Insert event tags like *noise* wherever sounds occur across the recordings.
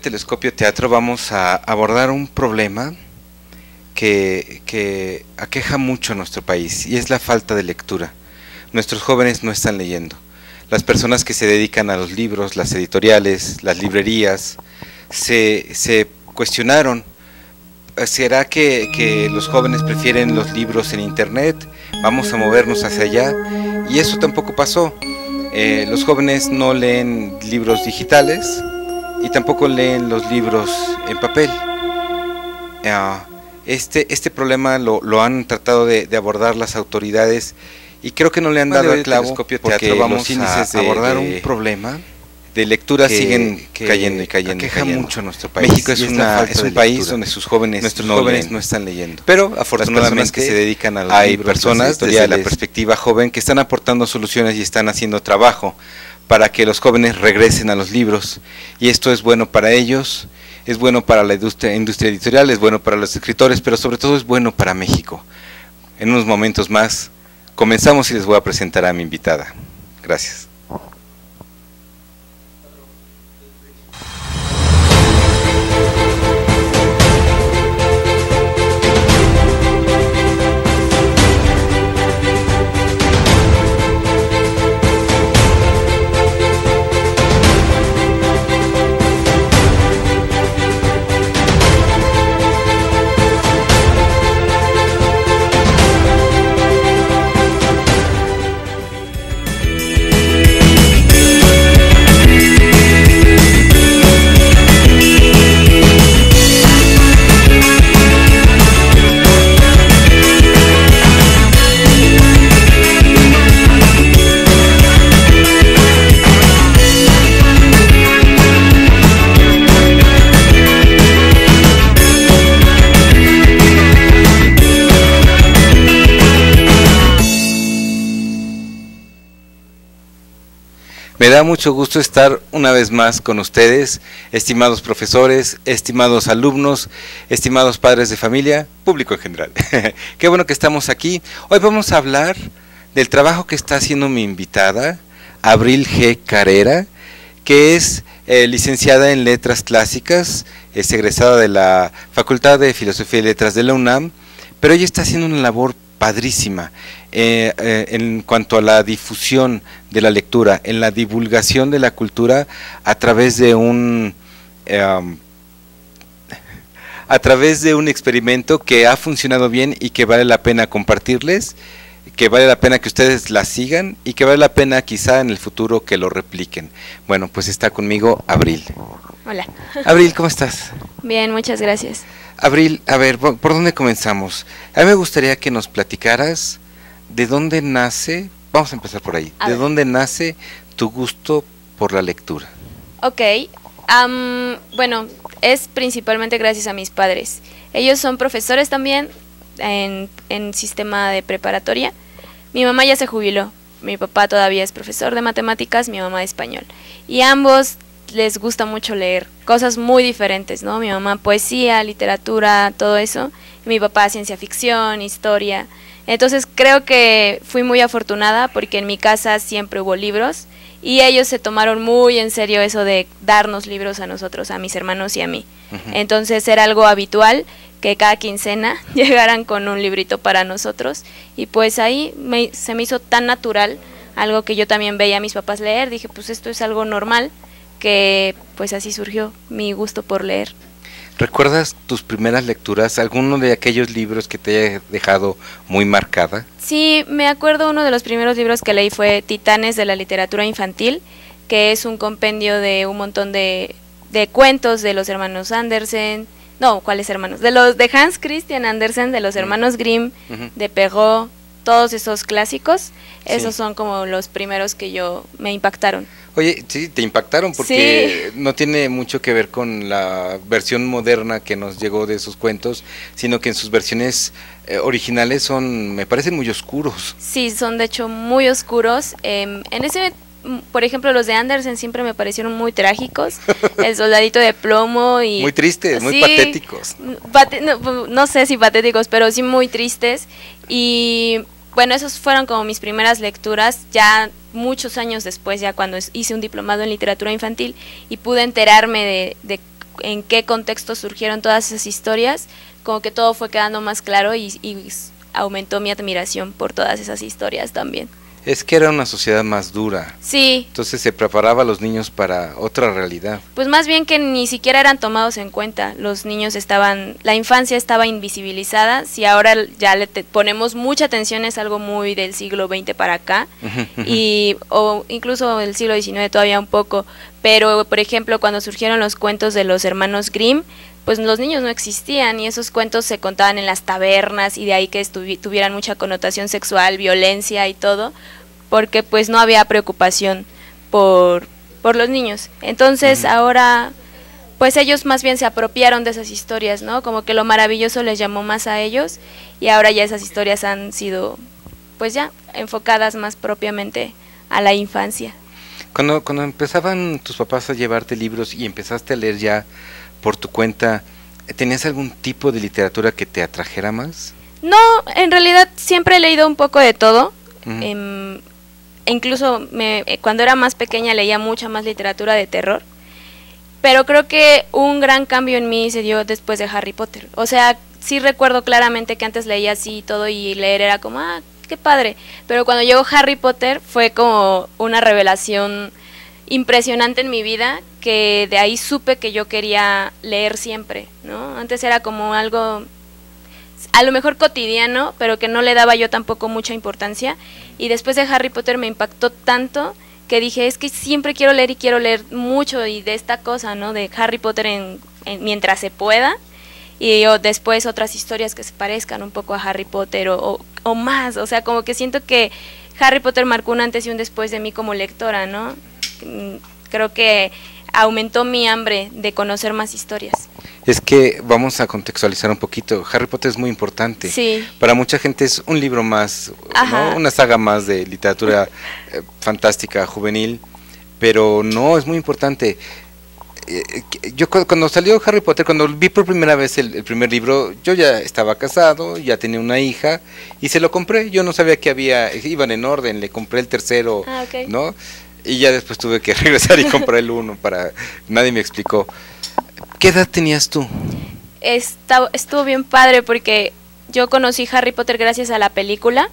Telescopio Teatro vamos a abordar un problema que, que aqueja mucho a nuestro país y es la falta de lectura. Nuestros jóvenes no están leyendo. Las personas que se dedican a los libros, las editoriales, las librerías, se, se cuestionaron, ¿será que, que los jóvenes prefieren los libros en Internet? Vamos a movernos hacia allá. Y eso tampoco pasó. Eh, los jóvenes no leen libros digitales y tampoco leen los libros en papel. Ah, este, este problema lo, lo han tratado de, de, abordar las autoridades y creo que no le han dado el clavo porque vamos los índices a abordar de, un problema de lectura que, siguen que cayendo y cayendo. Queja mucho nuestro país. México es, una, es un país donde sus jóvenes, nuestros no jóvenes leen. no están leyendo. Pero afortunadamente que se dedican a los hay libros, personas desde la perspectiva joven que están aportando soluciones y están haciendo trabajo para que los jóvenes regresen a los libros. Y esto es bueno para ellos, es bueno para la industria, editorial, es bueno para los escritores, pero sobre todo es bueno para México. En unos momentos más comenzamos y les voy a presentar a mi invitada. Gracias. Da mucho gusto estar una vez más con ustedes, estimados profesores, estimados alumnos, estimados padres de familia, público en general. *laughs* Qué bueno que estamos aquí. Hoy vamos a hablar del trabajo que está haciendo mi invitada, Abril G. Carrera, que es eh, licenciada en Letras Clásicas, es egresada de la Facultad de Filosofía y Letras de la UNAM, pero ella está haciendo una labor padrísima. Eh, eh, en cuanto a la difusión de la lectura, en la divulgación de la cultura a través de un eh, a través de un experimento que ha funcionado bien y que vale la pena compartirles, que vale la pena que ustedes la sigan y que vale la pena quizá en el futuro que lo repliquen. Bueno, pues está conmigo Abril. Hola. Abril, ¿cómo estás? Bien, muchas gracias. Abril, a ver, ¿por dónde comenzamos? A mí me gustaría que nos platicaras de dónde nace, vamos a empezar por ahí, a de ver. dónde nace tu gusto por la lectura. Ok, um, bueno, es principalmente gracias a mis padres. Ellos son profesores también en, en sistema de preparatoria. Mi mamá ya se jubiló, mi papá todavía es profesor de matemáticas, mi mamá de español. Y ambos les gusta mucho leer cosas muy diferentes, ¿no? Mi mamá poesía, literatura, todo eso. mi papá ciencia ficción, historia. Entonces creo que fui muy afortunada porque en mi casa siempre hubo libros y ellos se tomaron muy en serio eso de darnos libros a nosotros, a mis hermanos y a mí. Uh -huh. Entonces era algo habitual que cada quincena *laughs* llegaran con un librito para nosotros y pues ahí me, se me hizo tan natural algo que yo también veía a mis papás leer, dije pues esto es algo normal que pues así surgió mi gusto por leer. ¿Recuerdas tus primeras lecturas? ¿Alguno de aquellos libros que te haya dejado muy marcada? Sí, me acuerdo uno de los primeros libros que leí fue Titanes de la literatura infantil, que es un compendio de un montón de, de cuentos de los hermanos Andersen, no, ¿cuáles hermanos? De los de Hans Christian Andersen, de los hermanos Grimm, uh -huh. de Perrault, todos esos clásicos, esos sí. son como los primeros que yo me impactaron. Oye, sí, te impactaron porque sí. no tiene mucho que ver con la versión moderna que nos llegó de esos cuentos, sino que en sus versiones eh, originales son, me parecen muy oscuros. Sí, son de hecho muy oscuros. Eh, en ese, por ejemplo, los de Andersen siempre me parecieron muy trágicos. *laughs* El soldadito de plomo y... Muy tristes, muy sí, patéticos. Pate no, no sé si patéticos, pero sí muy tristes. Y bueno, esos fueron como mis primeras lecturas, ya muchos años después, ya cuando hice un diplomado en literatura infantil y pude enterarme de, de en qué contexto surgieron todas esas historias, como que todo fue quedando más claro y, y aumentó mi admiración por todas esas historias también. Es que era una sociedad más dura. Sí. Entonces se preparaba a los niños para otra realidad. Pues más bien que ni siquiera eran tomados en cuenta. Los niños estaban, la infancia estaba invisibilizada. Si ahora ya le ponemos mucha atención es algo muy del siglo XX para acá *laughs* y o incluso del siglo XIX todavía un poco. Pero por ejemplo cuando surgieron los cuentos de los hermanos Grimm, pues los niños no existían y esos cuentos se contaban en las tabernas y de ahí que tuvieran mucha connotación sexual, violencia y todo, porque pues no había preocupación por, por los niños. Entonces ahora pues ellos más bien se apropiaron de esas historias, ¿no? Como que lo maravilloso les llamó más a ellos y ahora ya esas historias han sido pues ya enfocadas más propiamente a la infancia. Cuando, cuando empezaban tus papás a llevarte libros y empezaste a leer ya por tu cuenta, ¿tenías algún tipo de literatura que te atrajera más? No, en realidad siempre he leído un poco de todo. Em, incluso me, eh, cuando era más pequeña leía mucha más literatura de terror. Pero creo que un gran cambio en mí se dio después de Harry Potter. O sea, sí recuerdo claramente que antes leía así todo y leer era como, ah, qué padre. Pero cuando llegó Harry Potter fue como una revelación impresionante en mi vida que de ahí supe que yo quería leer siempre, ¿no? Antes era como algo a lo mejor cotidiano, pero que no le daba yo tampoco mucha importancia y después de Harry Potter me impactó tanto que dije, es que siempre quiero leer y quiero leer mucho y de esta cosa, ¿no? De Harry Potter en, mientras se pueda y después otras historias que se parezcan un poco a Harry Potter o, o, más, o sea, como que siento que Harry Potter marcó un antes y un después de mí como lectora, ¿no? Mm, creo que aumentó mi hambre de conocer más historias. Es que vamos a contextualizar un poquito. Harry Potter es muy importante. Sí. Para mucha gente es un libro más, ¿no? una saga más de literatura *laughs* eh, fantástica, juvenil, pero no, es muy importante. Eh, yo cuando salió Harry Potter, cuando vi por primera vez el, primer libro, yo ya estaba casado, ya tenía una hija y se lo compré. Yo no sabía que había, iban en orden, le compré el tercero, ah, ¿no? Y ya después tuve que *laughs* regresar y comprar el uno para... Nadie me explicó. ¿Qué edad tenías tú? estuvo bien padre porque yo conocí Harry Potter gracias a la película.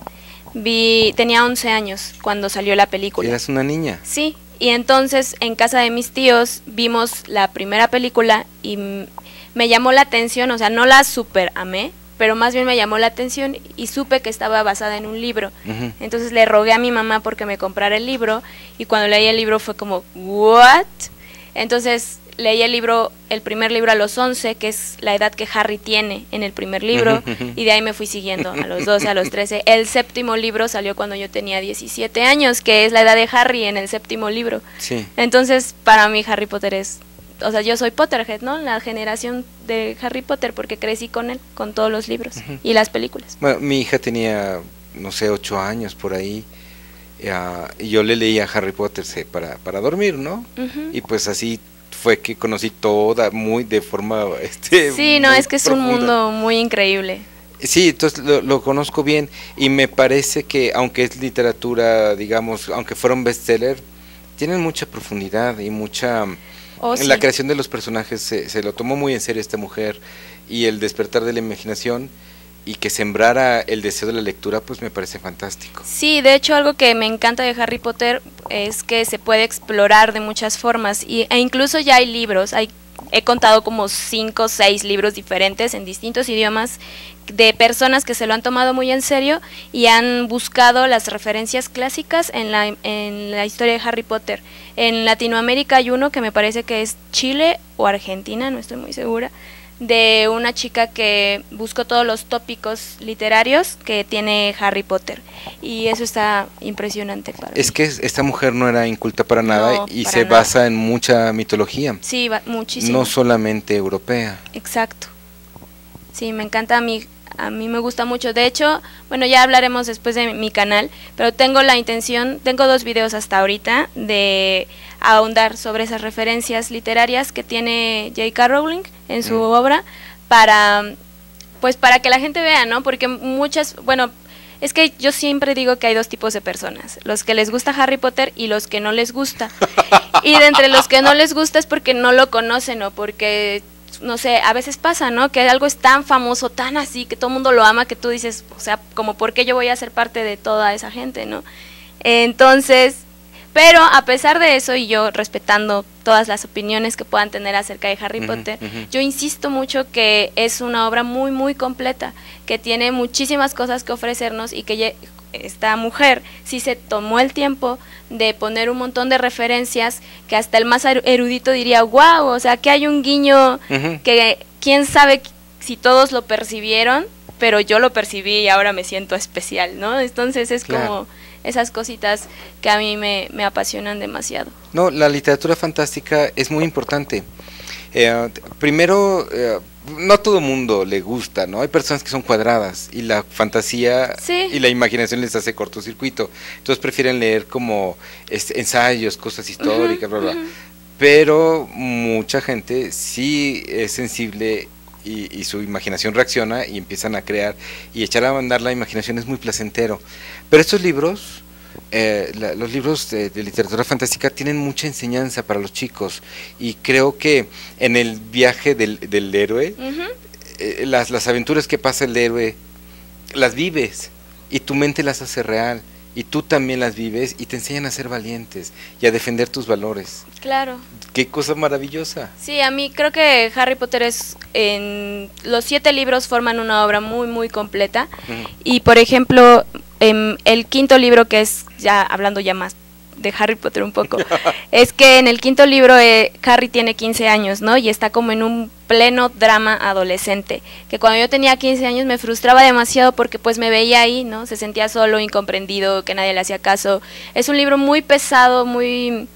Vi, tenía 11 años cuando salió la película. ¿Eras una niña? Sí, y entonces en casa de mis tíos vimos la primera película y me llamó la atención, o sea, no la super amé, pero más bien me llamó la atención y supe que estaba basada en un libro. Entonces le rogué a mi mamá porque me comprara el libro y cuando leí el libro fue como, ¿what? Entonces leí el libro, el primer libro a los 11, que es la edad que Harry tiene en el primer libro, y de ahí me fui siguiendo a los 12, a los 13. El séptimo libro salió cuando yo tenía 17 años, que es la edad de Harry en el séptimo libro. Sí. Entonces, para mí Harry Potter es o sea, yo soy Potterhead, ¿no? La generación de Harry Potter porque crecí con él, con todos los libros y las películas. Bueno, mi hija tenía, no sé, ocho años por ahí y yo le leía Harry Potter para, para dormir, ¿no? Y pues así fue que conocí toda, muy de forma... *laughs* Este, sí, no, es que es un mundo muy increíble. Sí, entonces lo, conozco bien y me parece que aunque es literatura, digamos, aunque fuera un bestseller, tienen mucha profundidad y mucha Oh, en la creación de los personajes se, lo tomó muy en serio esta mujer y el despertar de la imaginación y que sembrara el deseo de la lectura, pues me parece fantástico. Sí, de hecho algo que me encanta de Harry Potter es que se puede explorar de muchas formas y, e incluso ya hay libros, hay he contado como cinco o seis libros diferentes en distintos idiomas de personas que se lo han tomado muy en serio y han buscado las referencias clásicas en la, en la historia de Harry Potter. En Latinoamérica hay uno que me parece que es Chile o Argentina, no estoy muy segura, de una chica que buscó todos los tópicos literarios que tiene Harry Potter. Y eso está impresionante. Para es que esta mujer no era inculta para nada y se basa en mucha mitología. Sí, muchísimo. No solamente europea. Exacto. Sí, me encanta a mí a mí me gusta mucho. De hecho, bueno, ya hablaremos después de mi canal, pero tengo la intención, tengo dos videos hasta ahorita de ahondar sobre esas referencias literarias que tiene J.K. Rowling en su obra para pues para que la gente vea, ¿no? Porque muchas, bueno, Es que yo siempre digo que hay dos tipos de personas, los que les gusta Harry Potter y los que no les gusta. *laughs* y de entre los que no les gusta es porque no lo conocen o porque no sé, a veces pasa, ¿no? Que algo es tan famoso, tan así, que todo el mundo lo ama, que tú dices, o sea, como por qué yo voy a ser parte de toda esa gente, ¿no? Entonces, pero a pesar de eso, y yo respetando todas las opiniones que puedan tener acerca de Harry Potter, yo insisto mucho que es una obra muy, muy completa, que tiene muchísimas cosas que ofrecernos y que esta mujer sí se tomó el tiempo de poner un montón de referencias que hasta el más erudito diría, wow, o sea, que hay un guiño que quién sabe si todos lo percibieron, pero yo lo percibí y ahora me siento especial, ¿no? Entonces es como esas cositas que a mí me, apasionan demasiado. No, la literatura fantástica es muy importante. Eh, primero, eh, no a todo mundo le gusta, ¿no? Hay personas que son cuadradas y la fantasía y la imaginación les hace cortocircuito. Entonces prefieren leer como ensayos, cosas históricas, bla, bla. Pero mucha gente sí es sensible y, y, su imaginación reacciona y empiezan a crear y echar a andar la imaginación es muy placentero. Pero estos libros, eh, los libros de, literatura fantástica tienen mucha enseñanza para los chicos y creo que en el viaje del, del héroe, eh, las, las aventuras que pasa el héroe, las vives y tu mente las hace real y tú también las vives y te enseñan a ser valientes y a defender tus valores. Claro. Qué cosa maravillosa. Sí, a mí creo que Harry Potter es en los siete libros forman una obra muy muy completa y por ejemplo en el quinto libro que es ya hablando ya más de Harry Potter un poco, *laughs* es que en el quinto libro eh, Harry tiene 15 años, ¿no? Y está como en un pleno drama adolescente, que cuando yo tenía 15 años me frustraba demasiado porque pues me veía ahí, ¿no? Se sentía solo, incomprendido, que nadie le hacía caso. Es un libro muy pesado, muy...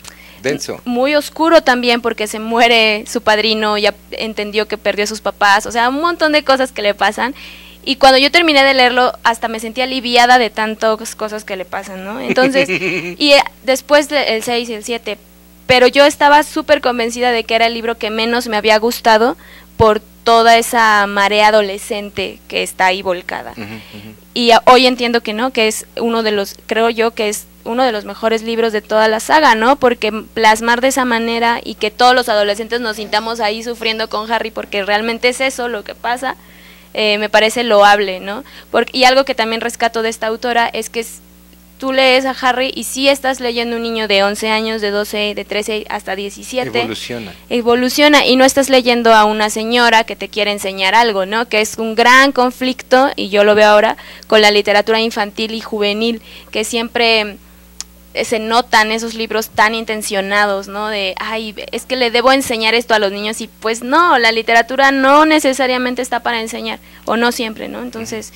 Denso. Muy oscuro también porque se muere su padrino, ya entendió que perdió a sus papás, o sea, un montón de cosas que le pasan. Y cuando yo terminé de leerlo, hasta me sentí aliviada de tantas cosas que le pasan, ¿no? Entonces, *laughs* y eh, después del 6 y el 7, pero yo estaba súper convencida de que era el libro que menos me había gustado por toda esa marea adolescente que está ahí volcada. Y hoy entiendo que no, que es uno de los, creo yo que es uno de los mejores libros de toda la saga, ¿no? Porque plasmar de esa manera y que todos los adolescentes nos sintamos ahí sufriendo con Harry, porque realmente es eso lo que pasa, eh, me parece loable, ¿no? Porque, y algo que también rescato de esta autora es que tú lees a Harry y sí estás leyendo un niño de 11 años, de 12, de 13 hasta 17. Evoluciona. Evoluciona y no estás leyendo a una señora que te quiere enseñar algo, ¿no? Que es un gran conflicto, y yo lo veo ahora, con la literatura infantil y juvenil, que siempre se notan esos libros tan intencionados, ¿no? De, ay, es que le debo enseñar esto a los niños y pues no, la literatura no necesariamente está para enseñar, o no siempre, ¿no? Entonces,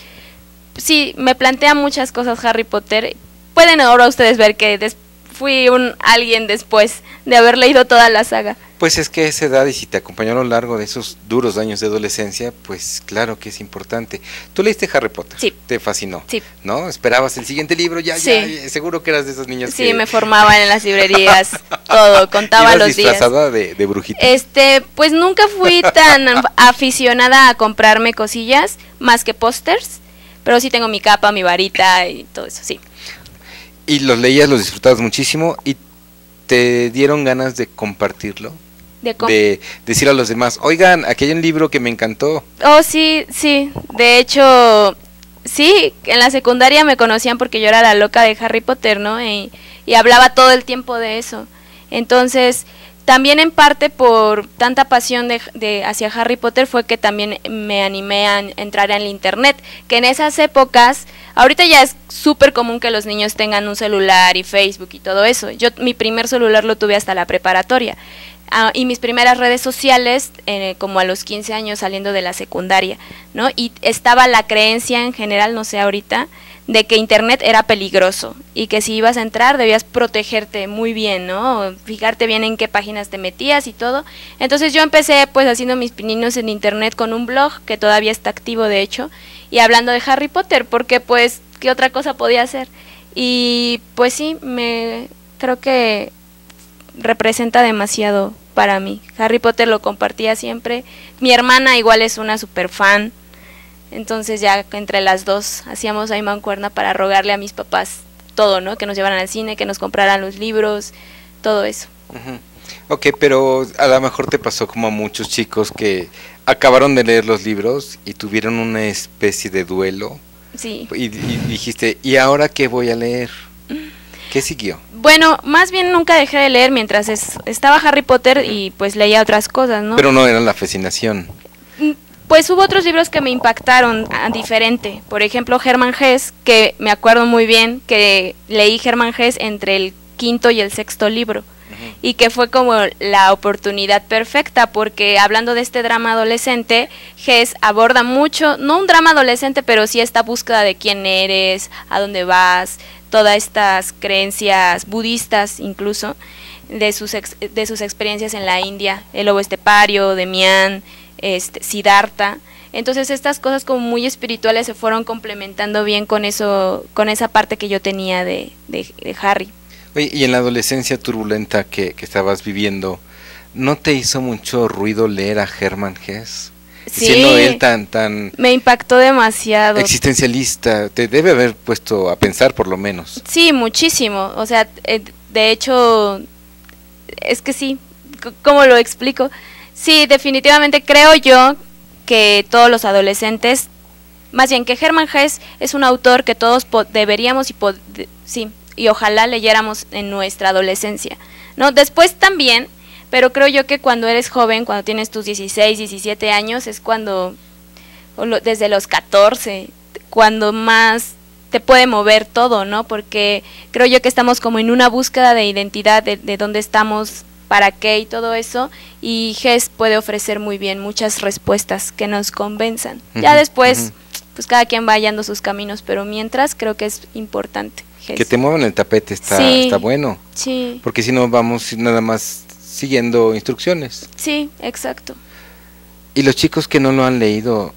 sí, me plantea muchas cosas Harry Potter. Pueden ahora ustedes ver que fui un alguien después de haber leído toda la saga. Pues es que esa edad y si te acompañó a lo largo de esos duros años de adolescencia, pues claro que es importante. Tú leíste Harry Potter, sí. te fascinó, sí. ¿no? Esperabas el siguiente libro, ya, ya, seguro que eras de esas niñas sí, me formaban en las librerías, *laughs* todo, contaba los disfrazada días. de, brujita? Este, pues nunca fui *laughs* tan aficionada a comprarme cosillas, más que pósters, pero sí tengo mi capa, mi varita y todo eso, sí. Y los leías, los disfrutabas muchísimo y te dieron ganas de compartirlo de, decir a los demás, oigan, aquí hay un libro que me encantó. Oh, sí, sí. De hecho, sí, en la secundaria me conocían porque yo era la loca de Harry Potter, ¿no? Y, hablaba todo el tiempo de eso. Entonces, también en parte por tanta pasión de, de, hacia Harry Potter fue que también me animé a entrar en el internet, que en esas épocas, ahorita ya es súper común que los niños tengan un celular y Facebook y todo eso. Yo mi primer celular lo tuve hasta la preparatoria. Ah, y mis primeras redes sociales, eh, como a los 15 años saliendo de la secundaria, ¿no? Y estaba la creencia en general, no sé ahorita, de que Internet era peligroso y que si ibas a entrar debías protegerte muy bien, ¿no? Fijarte bien en qué páginas te metías y todo. Entonces yo empecé pues haciendo mis pininos en Internet con un blog que todavía está activo de hecho y hablando de Harry Potter porque pues qué otra cosa podía hacer. Y pues sí, me creo que representa demasiado para mí. Harry Potter lo compartía siempre. Mi hermana igual es una super fan. Entonces ya entre las dos hacíamos ahí mancuerna para rogarle a mis papás todo, ¿no? Que nos llevaran al cine, que nos compraran los libros, todo eso. Ok, pero a lo mejor te pasó como a muchos chicos que acabaron de leer los libros y tuvieron una especie de duelo. Sí. Y, dijiste, ¿y ahora qué voy a leer? *laughs* ¿Qué siguió? Bueno, más bien nunca dejé de leer mientras estaba Harry Potter y pues leía otras cosas, ¿no? Pero no era la fascinación. Mm, pues hubo otros libros que me impactaron a, diferente. Por ejemplo, Germán Gess, que me acuerdo muy bien que leí Germán Gess entre el quinto y el sexto libro y que fue como la oportunidad perfecta porque hablando de este drama adolescente, Hess aborda mucho, no un drama adolescente, pero sí esta búsqueda de quién eres, a dónde vas, todas estas creencias budistas incluso de sus de sus experiencias en la India, el lobo estepario, Demián, este Siddhartha. Entonces estas cosas como muy espirituales se fueron complementando bien con eso, con esa parte que yo tenía de, de Harry y en la adolescencia turbulenta que, estabas viviendo, ¿no te hizo mucho ruido leer a Hermann Hesse? Sí, Siendo él tan, tan... Me impactó demasiado. Existencialista, te debe haber puesto a pensar por lo menos. Sí, muchísimo. O sea, eh, de hecho, es que sí, ¿cómo lo explico? Sí, definitivamente creo yo que todos los adolescentes, más bien que Hermann Hesse es un autor que todos deberíamos y sí, y ojalá leyéramos en nuestra adolescencia, ¿no? Después también, pero creo yo que cuando eres joven, cuando tienes tus 16, 17 años, es cuando, desde los 14, cuando más te puede mover todo, ¿no? Porque creo yo que estamos como en una búsqueda de identidad, de, dónde estamos, para qué y todo eso, y GES puede ofrecer muy bien muchas respuestas que nos convenzan. ya después, pues cada quien va hallando sus caminos, pero mientras creo que es importante. Que te muevan el tapete está, está bueno. Sí. Porque si no vamos nada más siguiendo instrucciones. Sí, exacto. Y los chicos que no lo han leído,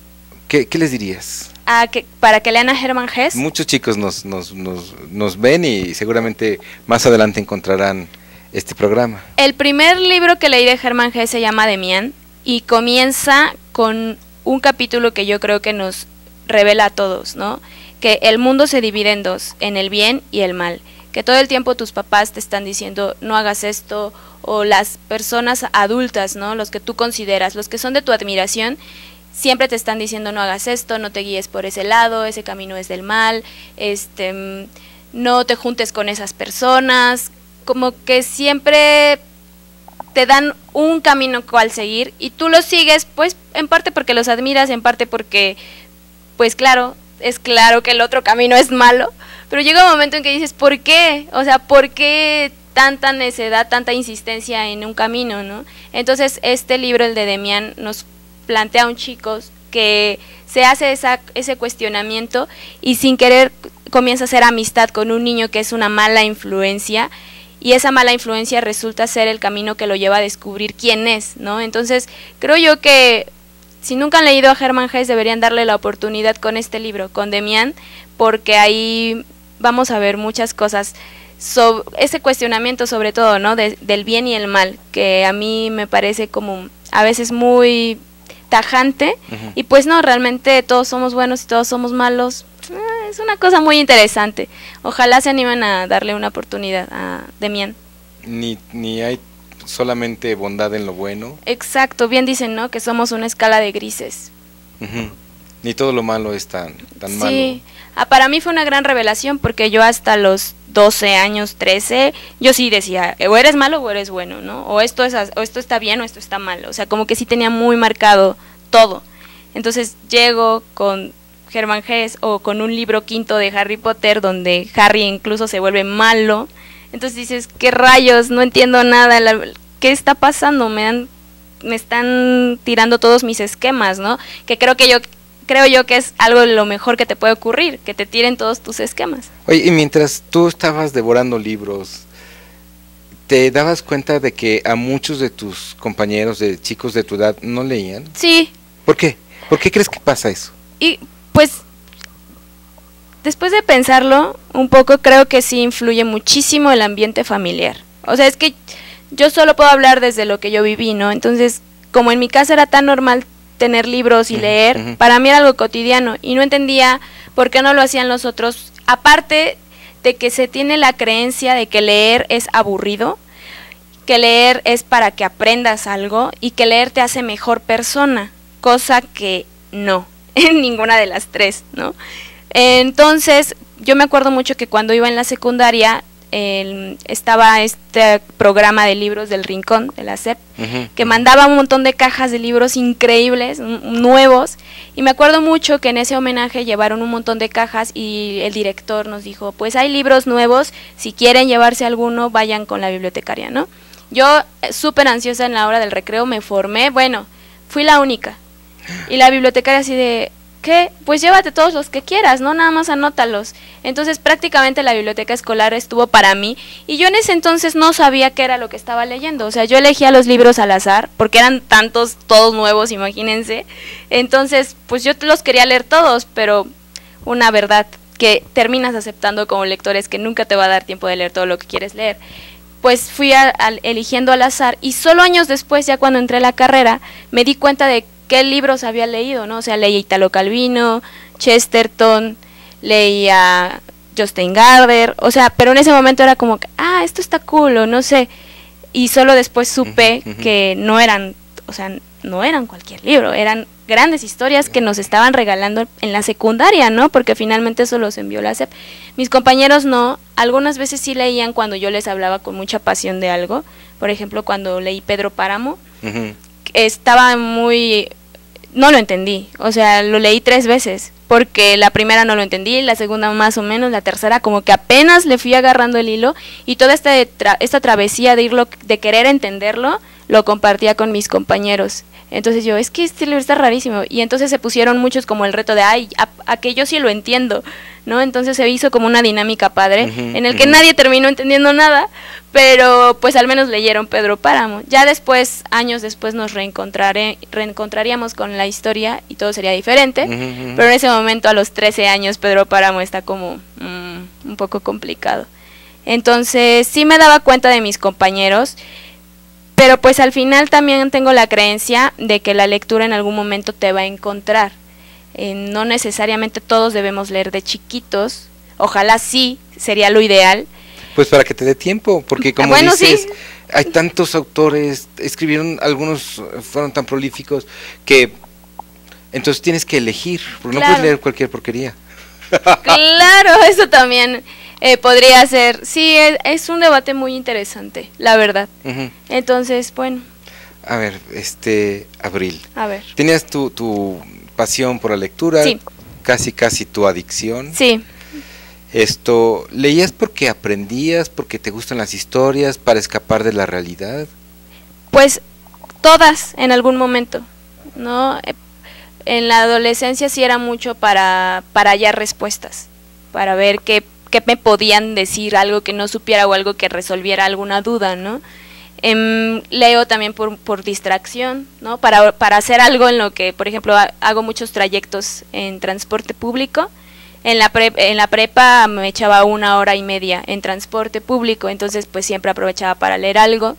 ¿qué, les dirías? Ah, que, para que lean a Herman Hess. Muchos chicos nos, nos, nos, nos ven y seguramente más adelante encontrarán este programa. El primer libro que leí de Herman Hess se llama Demian y comienza con un capítulo que yo creo que nos revela a todos, ¿no? que el mundo se divide en dos, en el bien y el mal, que todo el tiempo tus papás te están diciendo no hagas esto o las personas adultas, ¿no? Los que tú consideras, los que son de tu admiración, siempre te están diciendo no hagas esto, no te guíes por ese lado, ese camino es del mal, este mm, no te juntes con esas personas, como que siempre te dan un camino cual seguir y tú lo sigues pues en parte porque los admiras, en parte porque pues claro, es claro que el otro camino es malo, pero llega un momento en que dices, ¿por qué? O sea, ¿por qué tanta necedad, tanta insistencia en un camino, no? Entonces, este libro, el de Demian, nos plantea a un chico que se hace esa, ese cuestionamiento y sin querer comienza a hacer amistad con un niño que es una mala influencia y esa mala influencia resulta ser el camino que lo lleva a descubrir quién es, ¿no? Entonces, creo yo que si nunca han leído a Hermann Hesse, deberían darle la oportunidad con este libro, con Demian, porque ahí vamos a ver muchas cosas ese cuestionamiento sobre todo, ¿no? del bien y el mal, que a mí me parece como a veces muy tajante y pues no, realmente todos somos buenos y todos somos malos. Eh, es una cosa muy interesante. Ojalá se animen a darle una oportunidad a Demian. Ni, ni hay solamente bondad en lo bueno. Exacto, bien dicen, ¿no? Que somos una escala de grises. Ni todo lo malo es tan, tan malo. Ah, para mí fue una gran revelación porque yo hasta los 12 años, 13, yo sí decía, o eres malo o eres bueno, ¿no? O esto, es, o esto está bien o esto está mal. O sea, como que sí tenía muy marcado todo. Entonces llego con Germán Hess o con un libro quinto de Harry Potter donde Harry incluso se vuelve malo entonces dices, ¿qué rayos? No entiendo nada. ¿Qué está pasando? Me, me están tirando todos mis esquemas, ¿no? Que creo que yo creo yo que es algo de lo mejor que te puede ocurrir, que te tiren todos tus esquemas. Oye, y mientras tú estabas devorando libros, ¿te dabas cuenta de que a muchos de tus compañeros, de chicos de tu edad, no leían? Sí. ¿Por qué? ¿Por qué crees que pasa eso? Y pues después de pensarlo un poco, creo que sí influye muchísimo el ambiente familiar. O sea, es que yo solo puedo hablar desde lo que yo viví, ¿no? Entonces, como en mi casa era tan normal tener libros y leer, para mí era algo cotidiano y no entendía por qué no lo hacían los otros, aparte de que se tiene la creencia de que leer es aburrido, que leer es para que aprendas algo y que leer te hace mejor persona, cosa que no, *laughs* en ninguna de las tres, ¿no? Entonces, yo me acuerdo mucho que cuando iba en la secundaria el- estaba este programa de libros del Rincón, de la SEP, que mandaba un montón de cajas de libros increíbles, nuevos, y me acuerdo mucho que en ese homenaje llevaron un montón de cajas y el director nos dijo, pues hay libros nuevos, si quieren llevarse alguno, vayan con la bibliotecaria, ¿no? Yo, eh, súper ansiosa en la hora del recreo, me formé, bueno, fui la única. Y la bibliotecaria así de, Pues llévate todos los que quieras, ¿no? Nada más anótalos. Entonces prácticamente la biblioteca escolar estuvo para mí y yo en ese entonces no sabía qué era lo que estaba leyendo. O sea, yo elegía los libros al azar porque eran tantos, todos nuevos, imagínense. Entonces, pues yo los quería leer todos, pero una verdad que terminas aceptando como lector es que nunca te va a dar tiempo de leer todo lo que quieres leer. Pues fui eligiendo al azar y solo años después, ya cuando entré a la carrera, me di cuenta de qué libros había leído, ¿no? O sea, leí Italo Calvino, Chesterton, leía Justin Gardner, o sea, pero en ese momento era como que, ah, esto está cool, o no sé. Y solo después supe que no eran, o sea, no eran cualquier libro, eran grandes historias que nos estaban regalando en la secundaria, ¿no? Porque finalmente eso los envió la SEP. Mis compañeros no, algunas veces sí leían cuando yo les hablaba con mucha pasión de algo. Por ejemplo, cuando leí Pedro Páramo, estaba muy... No lo entendí, o sea, lo leí tres veces, porque la primera no lo entendí, la segunda más o menos, la tercera como que apenas le fui agarrando el hilo y toda esta, esta travesía de irlo, de querer entenderlo, lo compartía con mis compañeros. Entonces yo, es que este libro está rarísimo. Y entonces se pusieron muchos como el reto de, ay, a, a que yo sí lo entiendo, ¿no? Entonces se hizo como una dinámica padre, en el que nadie terminó entendiendo nada, pero pues al menos leyeron Pedro Páramo. Ya después, años después, nos reencontraré, reencontraríamos con la historia y todo sería diferente. Pero en ese momento, a los 13 años, Pedro Páramo está como mm, un poco complicado. Entonces, sí me daba cuenta de mis compañeros, pero pues al final también tengo la creencia de que la lectura en algún momento te va a encontrar. Eh, no necesariamente todos debemos leer de chiquitos, ojalá sí, sería lo ideal. Pues para que te dé tiempo, porque como Bueno, dices, sí. hay tantos autores, escribieron, algunos fueron tan prolíficos que entonces tienes que elegir, porque no puedes leer cualquier porquería. *laughs* Claro, eso también eh, podría ser. Sí, es, es un debate muy interesante, la verdad. Entonces, bueno, A ver, este, Abril, a ver. tenías tu, tu pasión por la lectura, Sí. casi casi tu adicción. Sí, Esto, ¿leías porque aprendías, porque te gustan las historias, para escapar de la realidad? pues todas en algún momento, ¿no? En la adolescencia sí era mucho para, para hallar respuestas, para ver qué, qué me podían decir, algo que no supiera o algo que resolviera alguna duda, ¿no? Em, leo también por, por distracción, ¿no? Para, para hacer algo en lo que, por ejemplo, ha- hago muchos trayectos en transporte público. En la, pre- en la prepa me echaba una hora y media en transporte público, entonces pues siempre aprovechaba para leer algo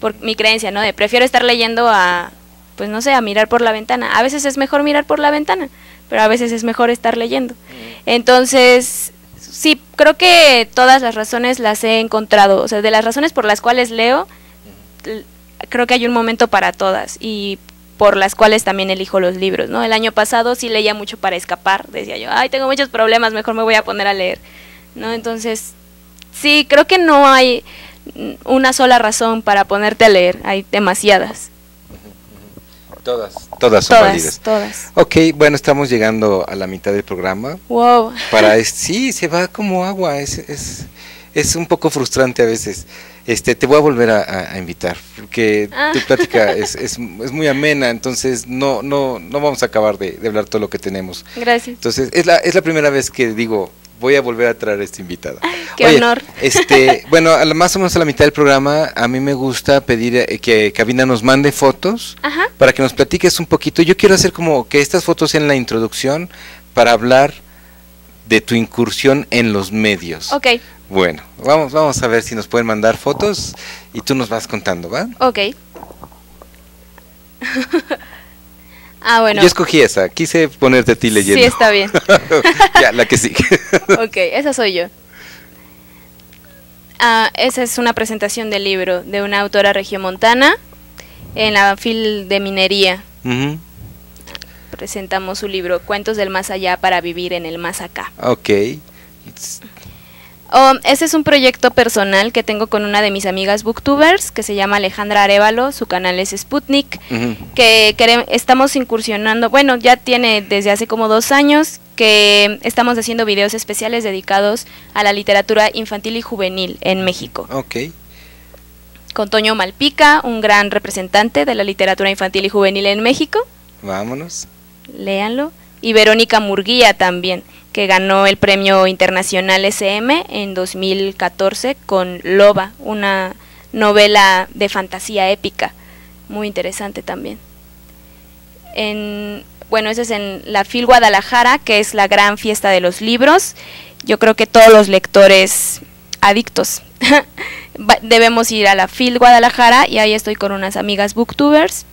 por mi creencia, ¿no? De prefiero estar leyendo a, pues no sé, a mirar por la ventana. A veces es mejor mirar por la ventana, pero a veces es mejor estar leyendo. Entonces, sí, creo que todas las razones las he encontrado. O sea, de las razones por las cuales leo, creo que hay un momento para todas y por las cuales también elijo los libros, ¿no? El año pasado sí leía mucho para escapar, decía yo, ay, tengo muchos problemas, mejor me voy a poner a leer, ¿no? Entonces, sí, creo que no hay una sola razón para ponerte a leer, hay demasiadas. Todas. Todas son Todas, válidas. todas. Ok, bueno, estamos llegando a la mitad del programa. Wow. Para *laughs* sí, se va como agua, es, es, es un poco frustrante a veces. Este, te voy a volver a invitar, porque Ah. tu plática *laughs* es, es, es muy amena, entonces no, no, no vamos a acabar de, de hablar todo lo que tenemos. Gracias. Entonces, es la, es la primera vez que digo, voy a volver a traer a esta invitada. Qué Oye, honor. Este, *laughs* bueno, a la- más o menos a la mitad del programa, a mí me gusta pedir eh, que Cabina nos mande fotos Ajá. para que nos platiques un poquito. Yo quiero hacer como que estas fotos sean la introducción para hablar de tu incursión en los medios. Ok, Bueno, vamos, vamos a ver si nos pueden mandar fotos y tú nos vas contando, ¿va? ok. *laughs* Ah, bueno. Yo escogí esa, quise ponerte a ti leyendo. Sí, está bien. *laughs* ya, la que sigue. *laughs* ok, esa soy yo. Ah, esa es una presentación del libro de una autora regiomontana en la FIL de Minería. Ujú. Presentamos su libro Cuentos del Más Allá para Vivir en el Más Acá. Ok. Oh, ese es un proyecto personal que tengo con una de mis amigas booktubers que se llama Alejandra Arevalo, su canal es Sputnik, que quere- estamos incursionando, bueno, ya tiene desde hace como dos años que estamos haciendo videos especiales dedicados a la literatura infantil y juvenil en México. Ok. Con Toño Malpica, un gran representante de la literatura infantil y juvenil en México, Vámonos. léanlo, y Verónica Murguía también, que ganó el premio internacional SM en 2014 con Loba, una novela de fantasía épica, muy interesante también. En, bueno, ese es en la FIL Guadalajara, que es la gran fiesta de los libros. Yo creo que todos los lectores adictos *laughs* debemos ir a la FIL Guadalajara y ahí estoy con unas amigas booktubers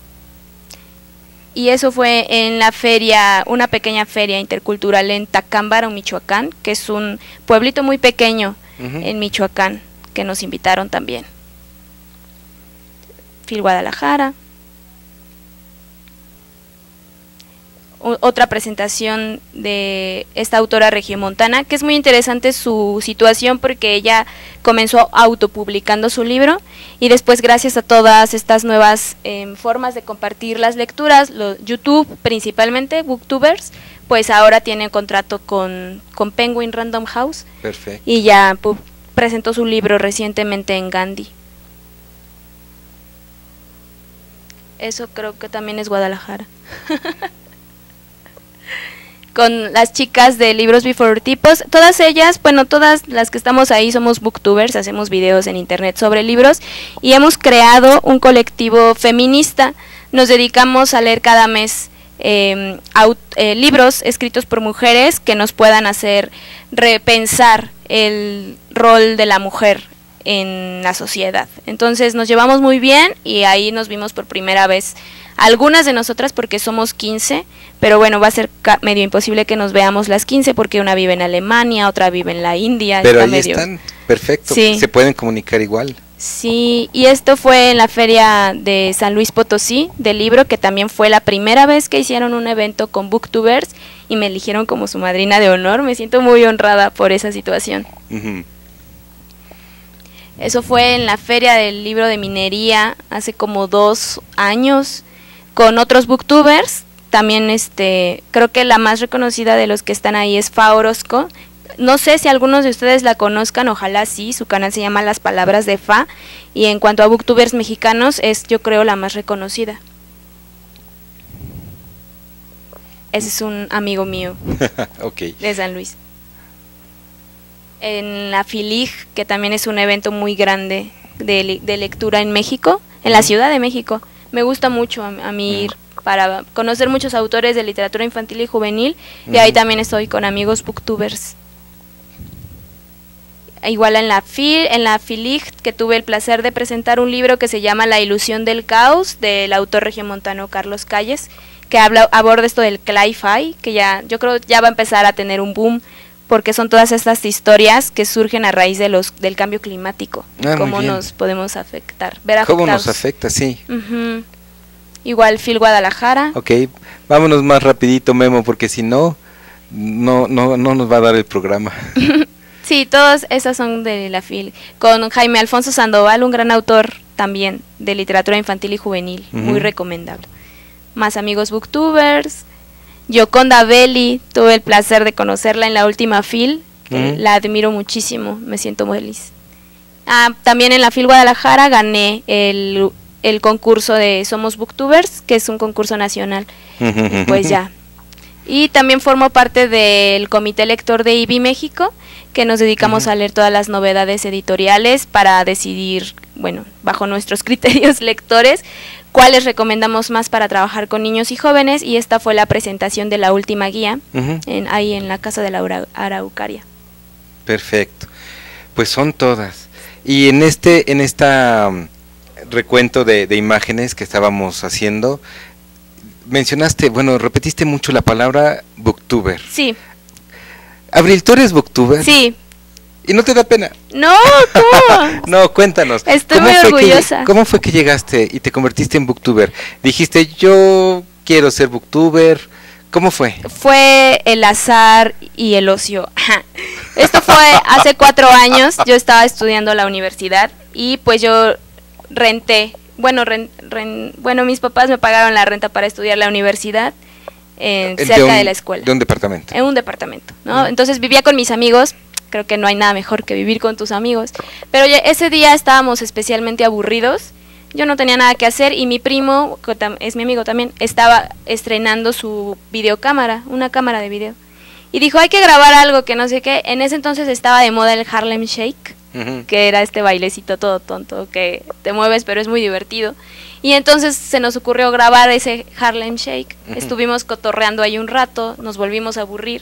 y eso fue en la feria, una pequeña feria intercultural en Tacámbaro, Michoacán, que es un pueblito muy pequeño en Michoacán, que nos invitaron también. Fil Guadalajara. Otra presentación de esta autora regiomontana, que es muy interesante su situación porque ella comenzó autopublicando su libro y después gracias a todas estas nuevas em, formas de compartir las lecturas, lo- YouTube principalmente, Booktubers, pues ahora tiene contrato con, con Penguin Random House Perfecto. y ya presentó su libro recientemente en Gandhi. Eso creo que también es Guadalajara. *laughs* Con las chicas de Libros Before Tipos, todas ellas, bueno, todas las que estamos ahí somos booktubers, hacemos videos en internet sobre libros y hemos creado un colectivo feminista. Nos dedicamos a leer cada mes aut- eh, libros escritos por mujeres que nos puedan hacer repensar el rol de la mujer en la sociedad. Entonces nos llevamos muy bien y ahí nos vimos por primera vez algunas de nosotras porque somos 15, pero bueno, va a ser medio imposible que nos veamos las 15 porque una vive en Alemania, otra vive en la India. Pero está ahí medio- están. Perfecto. Sí. Se pueden comunicar igual. Sí, y esto fue en la feria de San Luis Potosí del libro, que también fue la primera vez que hicieron un evento con booktubers y me eligieron como su madrina de honor. Me siento muy honrada por esa situación. Eso fue en la feria del libro de minería hace como dos años con otros booktubers. También este, creo que la más reconocida de los que están ahí es Fa Orozco. No sé si algunos de ustedes la conozcan, ojalá sí, su canal se llama Las Palabras de Fa y en cuanto a booktubers mexicanos es yo creo la más reconocida. Ese es un amigo mío *laughs* ok. de San Luis. En la FILIG, que también es un evento muy grande de, de lectura en México, en la Ciudad de México. Me gusta mucho a, a mí ir para conocer muchos autores de literatura infantil y juvenil y ahí Ujú. también estoy con amigos booktubers. Igual en la FIL, en la FILIG, que tuve el placer de presentar un libro que se llama La ilusión del caos, del autor regiomontano Carlos Calles, que habla, aborda esto del cli-fi, que ya, yo creo ya va a empezar a tener un boom, porque son todas estas historias que surgen a raíz de los, del cambio climático, Ah, cómo nos podemos afectar, ver ¿Cómo nos afectados. afecta? Sí. Igual Phil Guadalajara. Ok, vámonos más rapidito, Memo, porque si no, no, no, no nos va a dar el programa. *laughs* Sí, todas esas son de la FIL. Con Jaime Alfonso Sandoval, un gran autor también de literatura infantil y juvenil, muy recomendable. Más amigos booktubers. Yoconda Belli, tuve el placer de conocerla en la última FIL, que la admiro muchísimo, me siento muy feliz. Ah, también en la FIL Guadalajara gané el, el concurso de Somos Booktubers, que es un concurso nacional. *laughs* Pues ya. Y también formo parte del comité lector de IBI México, que nos dedicamos a leer todas las novedades editoriales para decidir, bueno, bajo nuestros *laughs* criterios lectores, cuáles recomendamos más para trabajar con niños y jóvenes. Y esta fue la presentación de la última guía, en, ahí en la Casa de la Araucaria. Perfecto. Pues son todas. Y en este, en esta mm, recuento de, de imágenes que estábamos haciendo, mencionaste, bueno, repetiste mucho la palabra booktuber. Sí. Abril, ¿tú eres booktuber? Sí. ¿Y no te da pena? No, ¿cómo? *laughs* no, cuéntanos. Estoy muy orgullosa. ¿Cómo fue que llegaste y te convertiste en booktuber? Dijiste, yo quiero ser booktuber. ¿Cómo fue? Fue el azar y el ocio. Esto fue hace cuatro años. Yo estaba estudiando la universidad y pues yo renté. Bueno, bueno, mis papás me pagaron la renta para estudiar la universidad en, cerca de, la escuela. De un departamento. En un departamento, ¿no? Entonces vivía con mis amigos creo que no hay nada mejor que vivir con tus amigos. Pero ese día estábamos especialmente aburridos, yo no tenía nada que hacer y mi primo, que es mi amigo también, estaba estrenando su videocámara, una cámara de video. Y dijo, hay que grabar algo que no sé qué. En ese entonces estaba de moda el Harlem Shake, que era este bailecito todo tonto que te mueves pero es muy divertido. Y entonces se nos ocurrió grabar ese Harlem Shake. Estuvimos cotorreando ahí un rato, nos volvimos a aburrir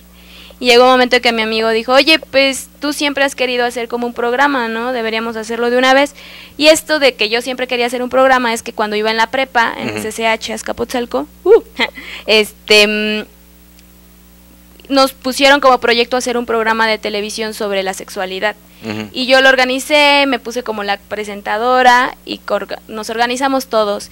y llegó un momento que mi amigo dijo, oye, pues tú siempre has querido hacer como un programa, ¿no? Deberíamos hacerlo de una vez. Y esto de que yo siempre quería hacer un programa es que cuando iba en la prepa, en el CCH Azcapotzalco, uh, *laughs* este, mm, nos pusieron como proyecto hacer un programa de televisión sobre la sexualidad. Y yo lo organicé, me puse como la presentadora y nos organizamos todos.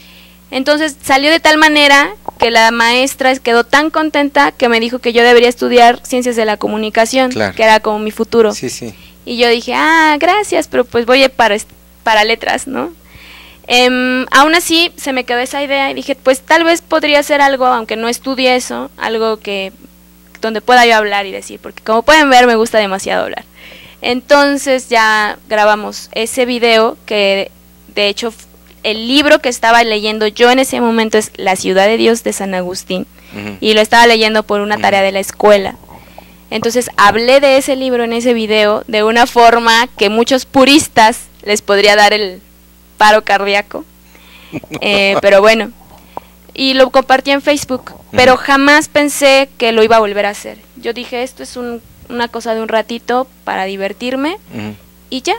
Entonces salió de tal manera que la maestra quedó tan contenta que me dijo que yo debería estudiar ciencias de la comunicación, que era como mi futuro. Sí, sí. Y yo dije, ah, gracias, pero pues voy para, para letras, ¿no? Em, aún así se me quedó esa idea y dije, pues tal vez podría ser algo, aunque no estudie eso, algo que donde pueda yo hablar y decir, porque como pueden ver me gusta demasiado hablar. Entonces ya grabamos ese video que de hecho el libro que estaba leyendo yo en ese momento es La ciudad de Dios de San Agustín y lo estaba leyendo por una tarea de la escuela. Entonces hablé de ese libro en ese video de una forma que muchos puristas les podría dar el paro cardíaco. *laughs* Eh, pero bueno, y lo compartí en Facebook, pero jamás pensé que lo iba a volver a hacer. Yo dije, esto es una cosa de un ratito para divertirme y ya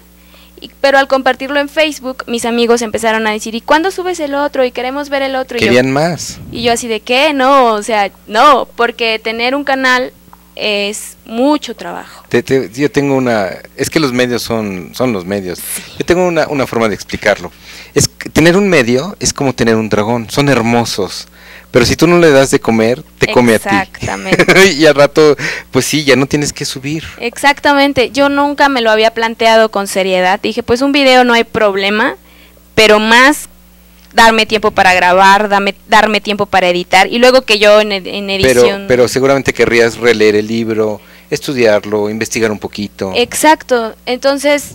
pero al compartirlo en Facebook, mis amigos empezaron a decir, ¿y cuándo subes el otro? Y queremos ver el otro. Querían más. Y yo así de, ¿qué? No, o sea, no, porque tener un canal es mucho trabajo. yo tengo una, es que los medios son, son los medios. Yo tengo una, una forma de explicarlo. Es tener un medio es como tener un dragón, son hermosos pero si tú no le das de comer, te come a ti. Exactamente. *laughs* y al rato, pues sí, ya no tienes que subir. Exactamente. Yo nunca me lo había planteado con seriedad. Dije, pues un video no hay problema, pero más darme tiempo para grabar, darme, darme tiempo para editar y luego que yo en, edición... Pero, pero seguramente querrías releer el libro, estudiarlo, investigar un poquito. Exacto. Entonces,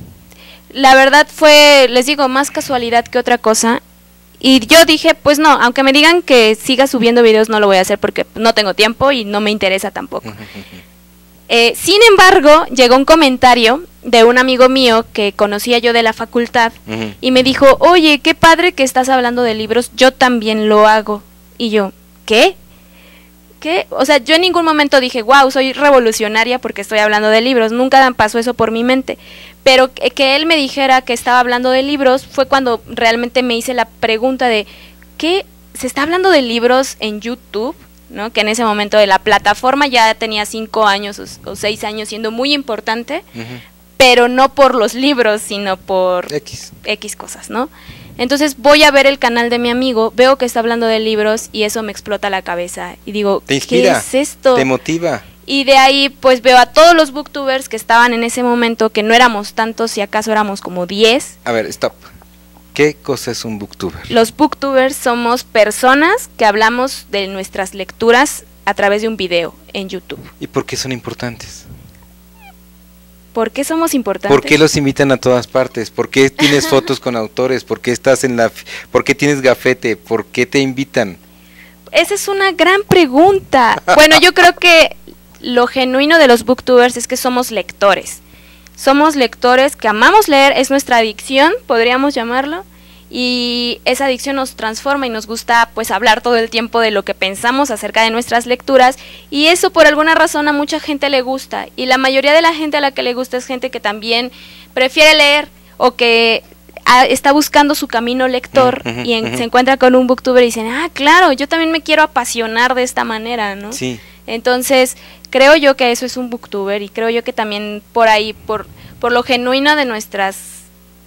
la verdad fue, les digo, más casualidad que otra cosa y yo dije, pues no, aunque me digan que siga subiendo videos, no lo voy a hacer porque no tengo tiempo y no me interesa tampoco. Eh, sin embargo, llegó un comentario de un amigo mío que conocía yo de la facultad y me dijo, oye, qué padre que estás hablando de libros, yo también lo hago. Y yo, ¿qué? ¿Qué? O sea, yo en ningún momento dije, wow, soy revolucionaria porque estoy hablando de libros, nunca pasó eso por mi mente pero que él me dijera que estaba hablando de libros fue cuando realmente me hice la pregunta de ¿qué se está hablando de libros en YouTube? ¿no? que en ese momento de la plataforma ya tenía cinco años o, seis años siendo muy importante, pero no por los libros, sino por X. X cosas, ¿no? Entonces voy a ver el canal de mi amigo, veo que está hablando de libros y eso me explota la cabeza y digo, ¿Te inspira? ¿qué es esto? ¿Te motiva? Y de ahí pues veo a todos los booktubers que estaban en ese momento, que no éramos tantos, si acaso éramos como 10. A ver, stop. ¿Qué cosa es un booktuber? Los booktubers somos personas que hablamos de nuestras lecturas a través de un video en YouTube. ¿Y por qué son importantes? ¿Por qué somos importantes? ¿Por qué los invitan a todas partes? ¿Por qué tienes *laughs* fotos con autores? ¿Por qué estás en la por qué tienes gafete? ¿Por qué te invitan? Esa es una gran pregunta. Bueno, yo creo que lo genuino de los booktubers es que somos lectores. Somos lectores que amamos leer, es nuestra adicción, podríamos llamarlo, y esa adicción nos transforma y nos gusta pues hablar todo el tiempo de lo que pensamos acerca de nuestras lecturas y eso por alguna razón a mucha gente le gusta y la mayoría de la gente a la que le gusta es gente que también prefiere leer o que ah, está buscando su camino lector y en- se encuentra con un booktuber y dicen, ah, claro, yo también me quiero apasionar de esta manera, ¿no? Sí. Entonces, creo yo que eso es un booktuber y creo yo que también por ahí, por, por lo genuino de nuestras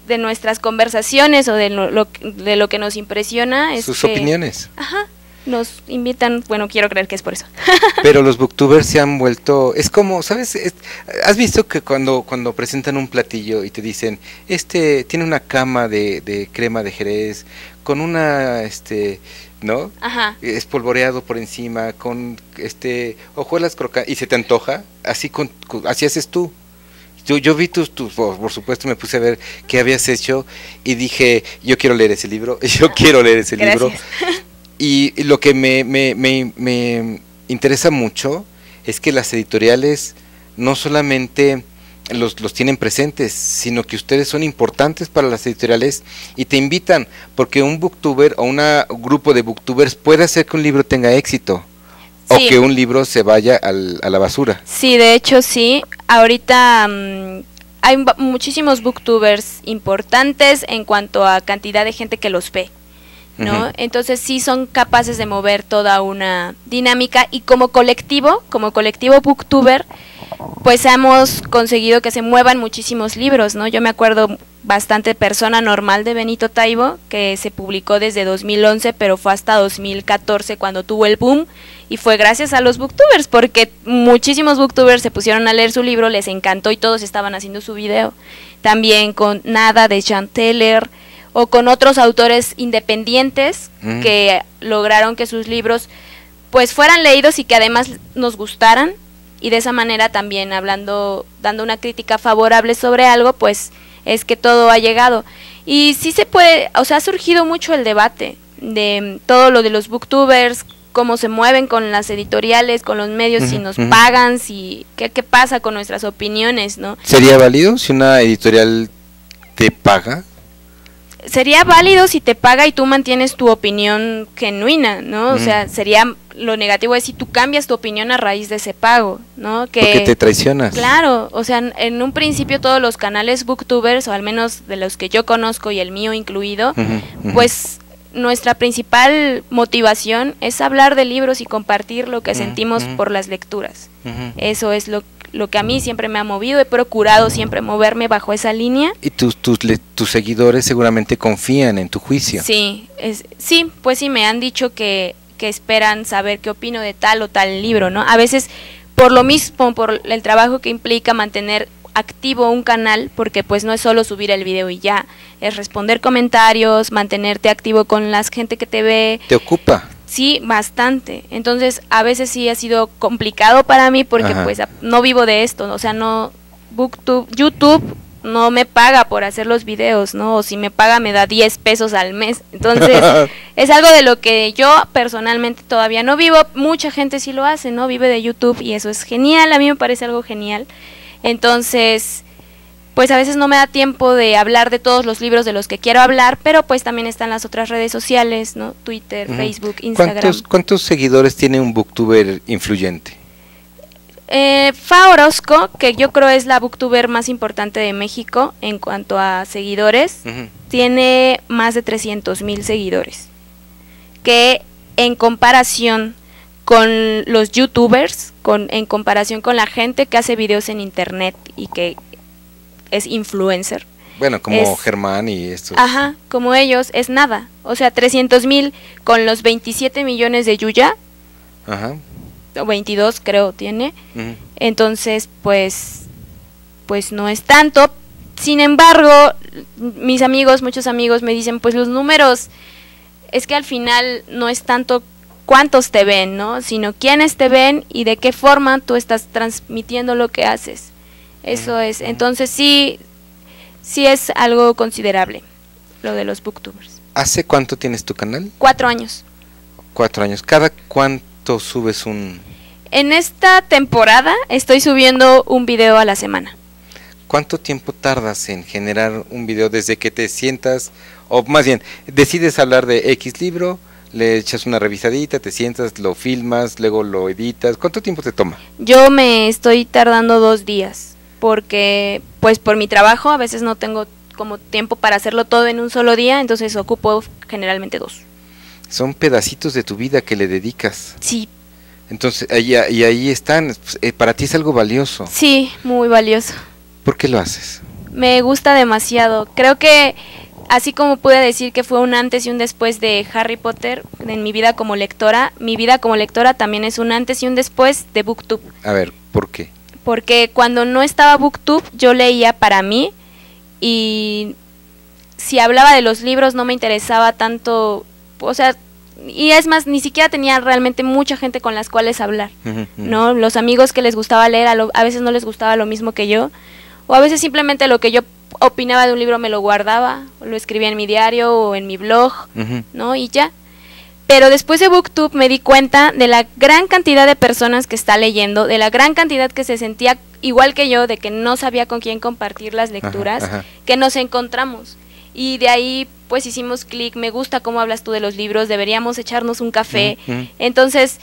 de nuestras conversaciones o de lo, de lo que nos impresiona es Sus que- opiniones. Ajá, nos invitan, bueno, quiero creer que es por eso. *laughs* Pero los booktubers se han vuelto, es como, ¿sabes? Es- ¿Has visto que cuando, cuando presentan un platillo y te dicen, este tiene una cama de, de crema de jerez, con una, este, ¿no? Ajá. espolvoreado por encima, con este hojuelas crocantes, y se te antoja, así con, con- así haces tú. Yo, yo vi tus, tus, por supuesto me puse a ver qué habías hecho y dije, yo quiero leer ese libro, *laughs* yo quiero leer ese libro. Gracias. Y *laughs* y lo que me, me, me, me interesa mucho es que las editoriales no solamente los, los tienen presentes, sino que ustedes son importantes para las editoriales y te invitan, porque un booktuber o un grupo de booktubers puede hacer que un libro tenga éxito o que un libro se vaya al- a la basura. Sí, de hecho sí. Ahorita mm, hay muchísimos booktubers importantes en cuanto a cantidad de gente que los ve. ¿no? Entonces sí son capaces de mover toda una dinámica y como colectivo, como colectivo booktuber, pues hemos conseguido que se muevan muchísimos libros, ¿no? Yo me acuerdo bastante Persona Normal de Benito Taibo, que se publicó desde 2011, pero fue hasta 2014 cuando tuvo el boom y fue gracias a los booktubers, porque muchísimos booktubers se pusieron a leer su libro, les encantó y todos estaban haciendo su video. También con Nada de Jean Teller o con otros autores independientes Mm. que lograron que sus libros pues fueran leídos y que además nos gustaran y de esa manera también hablando dando una crítica favorable sobre algo pues es que todo ha llegado y sí se puede o sea ha surgido mucho el debate de todo lo de los booktubers cómo se mueven con las editoriales con los medios si nos pagan si qué, qué pasa con nuestras opiniones no ¿Sería válido si una editorial te paga? sería válido si te paga y tú mantienes tu opinión genuina, ¿no? O sea, sería lo negativo es si tú cambias tu opinión a raíz de ese pago, ¿no? Que Porque te traicionas. Claro, o sea, en- un principio todos los canales booktubers, o al menos de los que yo conozco y el mío incluido, pues nuestra principal motivación es hablar de libros y compartir lo que sentimos por las lecturas. Eso es lo, lo que a mí siempre me ha movido, he procurado siempre moverme bajo esa línea. Y tus, tus, le- tus seguidores seguramente confían en tu juicio. Sí, es, sí, pues sí, me han dicho que, que esperan saber qué opino de tal o tal libro, ¿no? A veces, por lo mismo, por el trabajo que implica mantener activo un canal, porque pues no es solo subir el video y ya, es responder comentarios, mantenerte activo con la gente que te ve, ¿Te ocupa? sí, bastante. Entonces, a veces sí ha sido complicado para mí porque Ajá. pues no vivo de esto, o sea, no, Booktube, YouTube no me paga por hacer los videos, ¿no? O si me paga me da 10 pesos al mes. Entonces, *laughs* es algo de lo que yo personalmente todavía no vivo. Mucha gente sí lo hace, ¿no? Vive de YouTube y eso es genial, a mí me parece algo genial. Entonces, pues a veces no me da tiempo de hablar de todos los libros de los que quiero hablar, pero pues también están las otras redes sociales, ¿no? Twitter. Facebook, Instagram. ¿Cuántos, ¿Cuántos seguidores tiene un booktuber influyente? Eh, Fa Orozco, que yo creo es la booktuber más importante de México en cuanto a seguidores, tiene más de 300 mil seguidores. Que en comparación con los youtubers, con, en comparación con la gente que hace videos en internet y que es influencer, Bueno, como Es- Germán y estos. ajá, como ellos, es nada. O sea, 300 mil con los 27 millones de Yuya, Ajá. o 22 creo tiene, entonces pues pues no es tanto sin embargo mis amigos muchos amigos me dicen pues los números es que al final no es tanto cuántos te ven no sino quiénes te ven y de qué forma tú estás transmitiendo lo que haces. Eso es. Entonces sí sí es algo considerable lo de los booktubers. ¿Hace cuánto tienes tu canal? cuatro años. Cuatro años. ¿Cada cuánto subes un... en esta temporada estoy subiendo un video a la semana. ¿Cuánto tiempo tardas en generar un video desde que te sientas, o más bien, decides hablar de X libro, le echas una revisadita, te sientas, lo filmas, luego lo editas? ¿Cuánto tiempo te toma? Yo me estoy tardando dos días porque, pues por mi trabajo, a veces no tengo como tiempo para hacerlo todo en un solo día, entonces ocupo generalmente dos. Son pedacitos de tu vida que le dedicas. Sí. Entonces, ahí, y ahí están, eh, para ti es algo valioso. Sí, muy valioso. ¿Por qué lo haces? Me gusta demasiado. Creo que así como pude decir que fue un antes y un después de Harry Potter en mi vida como lectora, mi vida como lectora también es un antes y un después de BookTube. A ver, ¿por qué? Porque cuando no estaba BookTube yo leía para mí y si hablaba de los libros no me interesaba tanto, o sea, y es más, ni siquiera tenía realmente mucha gente con las cuales hablar, ¿no? Los amigos que les gustaba leer a, a veces no les gustaba lo mismo que yo, o a veces simplemente lo que yo opinaba de un libro me lo guardaba, lo escribía en mi diario o en mi blog, ¿no? Y ya. Pero después de BookTube me di cuenta de la gran cantidad de personas que está leyendo, de la gran cantidad que se sentía igual que yo, de que no sabía con quién compartir las lecturas, que nos encontramos. Y de ahí pues hicimos clic, me gusta cómo hablas tú de los libros, deberíamos echarnos un café. Entonces,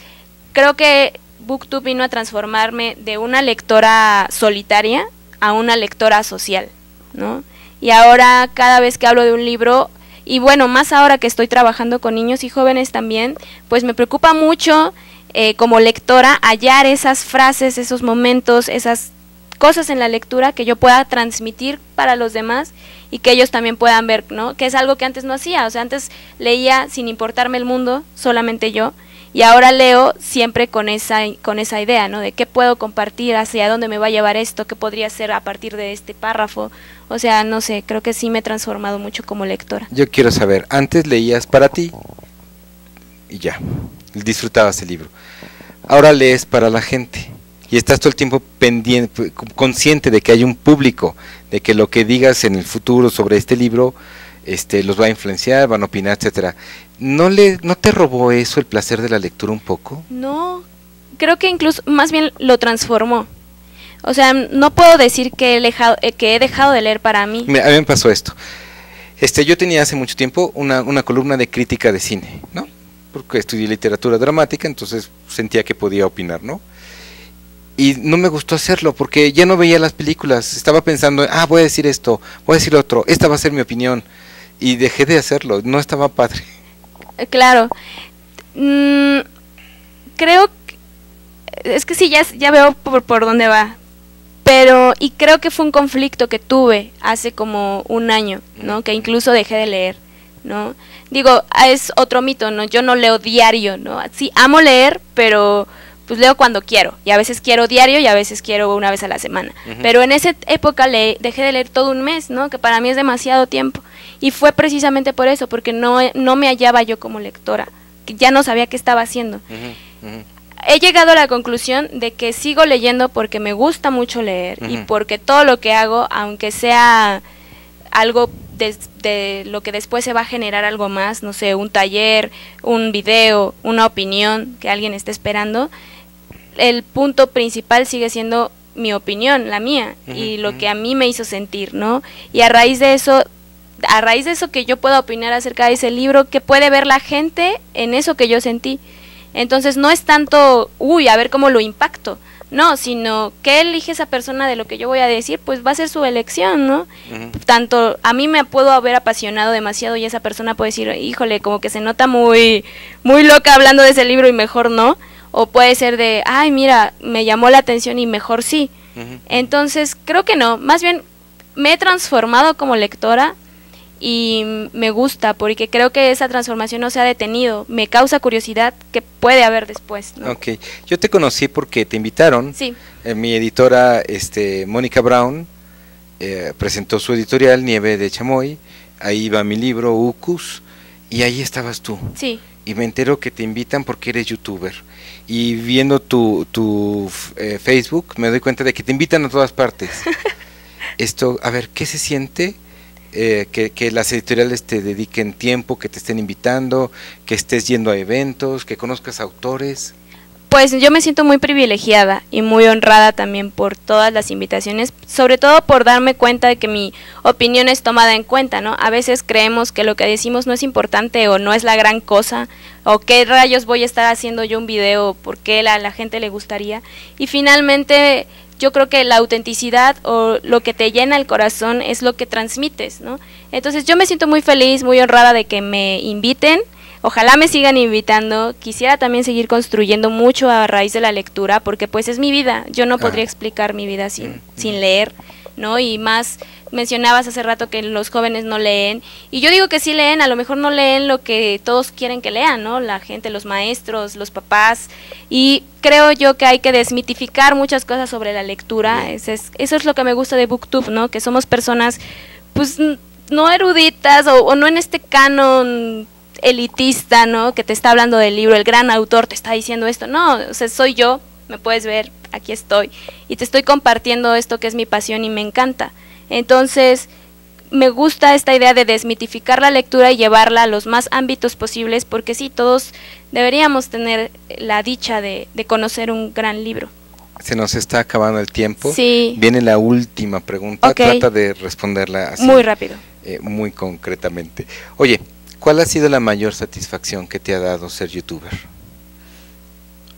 creo que BookTube vino a transformarme de una lectora solitaria a una lectora social. ¿No? Y ahora cada vez que hablo de un libro, y bueno, más ahora que estoy trabajando con niños y jóvenes también, pues me preocupa mucho eh, como lectora hallar esas frases, esos momentos, esas cosas en la lectura que yo pueda transmitir para los demás y que ellos también puedan ver, ¿no? Que es algo que antes no hacía, o sea, antes leía sin importarme el mundo, solamente yo, y ahora leo siempre con esa, con esa idea, ¿no? De qué puedo compartir, hacia dónde me va a llevar esto, qué podría ser a partir de este párrafo. O sea, no sé, creo que sí me he transformado mucho como lectora. Yo quiero saber, antes leías para ti y ya, disfrutabas el libro. Ahora lees para la gente y estás todo el tiempo pendiente, consciente de que hay un público, de que lo que digas en el futuro sobre este libro este, los va a influenciar, van a opinar, etcétera. ¿No, le, ¿No te robó eso el placer de la lectura un poco? No, creo que incluso más bien lo transformó. O sea, no puedo decir que he dejado, eh, que he dejado de leer para mí. a mí me pasó esto. Este, yo tenía hace mucho tiempo una, una columna de crítica de cine, ¿no? Porque estudié literatura dramática, entonces sentía que podía opinar, ¿no? y no me gustó hacerlo porque ya no veía las películas, estaba pensando, ah, voy a decir esto, voy a decir otro, esta va a ser mi opinión y dejé de hacerlo, no estaba padre. Eh, claro. Mm, creo que, es que sí, ya, ya veo por, por dónde va. Pero, y creo que fue un conflicto que tuve hace como un año, ¿no? Que incluso dejé de leer, ¿no? Digo, es otro mito, ¿no? Yo no leo diario, ¿no? Sí, amo leer, pero pues leo cuando quiero. Y a veces quiero diario y a veces quiero una vez a la semana. Pero en esa época le, dejé de leer todo un mes, ¿no? Que para mí es demasiado tiempo. Y fue precisamente por eso, porque no, no me hallaba yo como lectora, que ya no sabía qué estaba haciendo. He llegado a la conclusión de que sigo leyendo porque me gusta mucho leer y porque todo lo que hago, aunque sea algo de, lo que después se va a generar algo más, no sé, un taller, un video, una opinión que alguien esté esperando, el punto principal sigue siendo mi opinión, la mía, y lo que a mí me hizo sentir, ¿no? Y a raíz de eso, a raíz de eso que yo pueda opinar acerca de ese libro, que puede ver la gente en eso que yo sentí. Entonces no es tanto, uy, a ver cómo lo impacto, no, sino que elige esa persona de lo que yo voy a decir, pues va a ser su elección, ¿no? Tanto a mí me puedo haber apasionado demasiado y esa persona puede decir, híjole, como que se nota muy, muy loca hablando de ese libro y mejor no. O puede ser de, ay, mira, me llamó la atención y mejor sí. Entonces, creo que no. Más bien, me he transformado como lectora y me gusta porque creo que esa transformación no se ha detenido. Me causa curiosidad que puede haber después. Ok, yo te conocí porque te invitaron. Sí. Eh, mi editora, este, Mónica Brown, eh, presentó su editorial Nieve de Chamoy. Ahí va mi libro Ucus y ahí estabas tú. Sí. Y me entero que te invitan porque eres youtuber y viendo tu, tu eh, Facebook me doy cuenta de que te invitan a todas partes. *laughs* Esto, a ver, ¿qué se siente? Eh, que, que, las editoriales te dediquen tiempo, que te estén invitando, que estés yendo a eventos, que conozcas autores. Pues yo me siento muy privilegiada y muy honrada también por todas las invitaciones, sobre todo por darme cuenta de que mi opinión es tomada en cuenta, ¿no? A veces creemos que lo que decimos no es importante o no es la gran cosa, o qué rayos voy a estar haciendo yo un video, por qué a la gente le gustaría. Y finalmente yo creo que la autenticidad o lo que te llena el corazón es lo que transmites, ¿no? Entonces yo me siento muy feliz, muy honrada de que me inviten Ojalá me sigan invitando. Quisiera también seguir construyendo mucho a raíz de la lectura, porque pues es mi vida. Yo no podría explicar mi vida sin, mm, sin mm. leer, ¿no? Y más mencionabas hace rato que los jóvenes no leen. Y yo digo que sí leen, a lo mejor no leen lo que todos quieren que lean, ¿no? La gente, los maestros, los papás. Y creo yo que hay que desmitificar muchas cosas sobre la lectura. Eso es, eso es lo que me gusta de BookTube, ¿no? Que somos personas, pues, no eruditas o, o no en este canon elitista, ¿no? Que te está hablando del libro, el gran autor te está diciendo esto. No, o sea, soy yo, me puedes ver, aquí estoy. Y te estoy compartiendo esto que es mi pasión y me encanta. Entonces, me gusta esta idea de desmitificar la lectura y llevarla a los más ámbitos posibles, porque sí, todos deberíamos tener la dicha de, conocer un gran libro. Se nos está acabando el tiempo. Sí. Viene la última pregunta. Trata de responderla así. Muy rápido. Eh, muy concretamente. Oye, ¿Cuál ha sido la mayor satisfacción que te ha dado ser youtuber?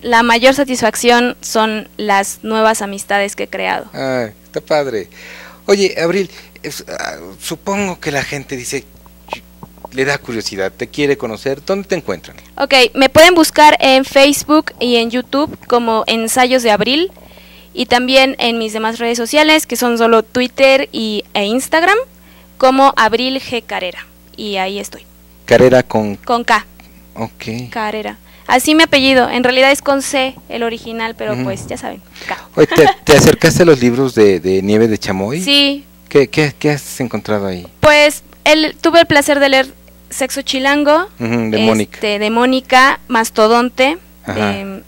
La mayor satisfacción son las nuevas amistades que he creado. Ah, está padre. Oye, Abril, ah, supongo que la gente dice, le da curiosidad, te quiere conocer, ¿dónde te encuentran? Ok, me pueden buscar en Facebook y en YouTube como Ensayos de Abril y también en mis demás redes sociales que son solo Twitter y, e Instagram como Abril G. Carrera y ahí estoy. Carrera con... Con K. Ok. Carrera. Así mi apellido. En realidad es con C el original, pero pues ya saben. K. ¿te, acercaste a los libros de, Nieve de Chamoy? Sí. ¿Qué, qué, has encontrado ahí? Pues el, tuve el placer de leer Sexo Chilango. de Mónica. Este, de Mónica, Mastodonte, de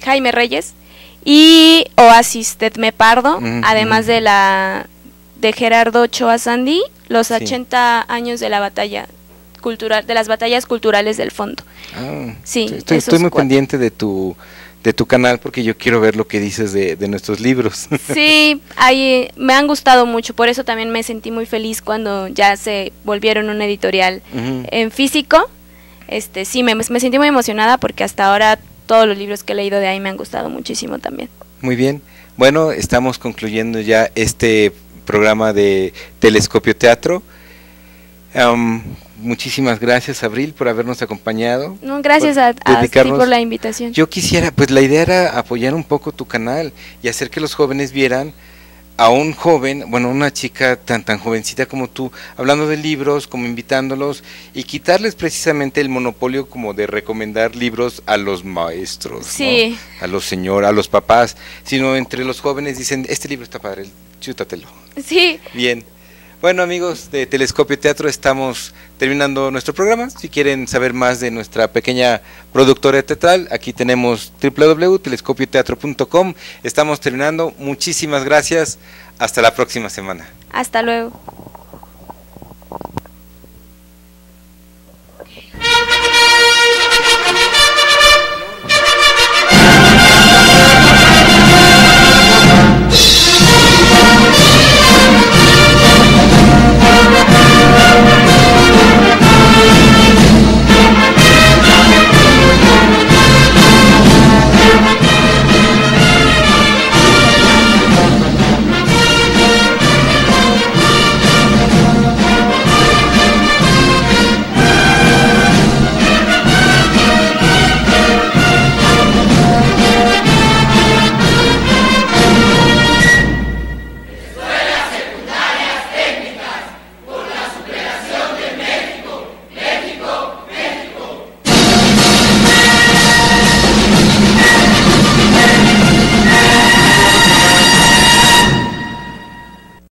Jaime Reyes. Y Oasis de Me Pardo, además de la de Gerardo Ochoa Sandy, los 80 años de la batalla cultural, de las batallas culturales del fondo. Ah, sí, estoy, muy pendiente de tu de tu canal porque yo quiero ver lo que dices de, nuestros libros. *laughs* Sí, ahí me han gustado mucho, por eso también me sentí muy feliz cuando ya se volvieron un editorial en físico. Este, sí, me, me sentí muy emocionada porque hasta ahora todos los libros que he leído de ahí me han gustado muchísimo también. Muy bien. Bueno, estamos concluyendo ya este programa de Telescopio Teatro. muchísimas gracias, Abril, por habernos acompañado. No, gracias a, ti por la invitación. Yo quisiera, pues la idea era apoyar un poco tu canal y hacer que los jóvenes vieran a un joven, bueno, una chica tan tan jovencita como tú, hablando de libros, como invitándolos y quitarles precisamente el monopolio como de recomendar libros a los maestros, sí. a los señores, a los papás, sino entre los jóvenes dicen, este libro está padre, chútatelo. Sí. Bien. Bueno amigos de Telescopio Teatro estamos terminando nuestro programa. Si quieren saber más de nuestra pequeña productora teatral, aquí tenemos www.telescopioteatro.com. Estamos terminando. Muchísimas gracias. Hasta la próxima semana. Hasta luego.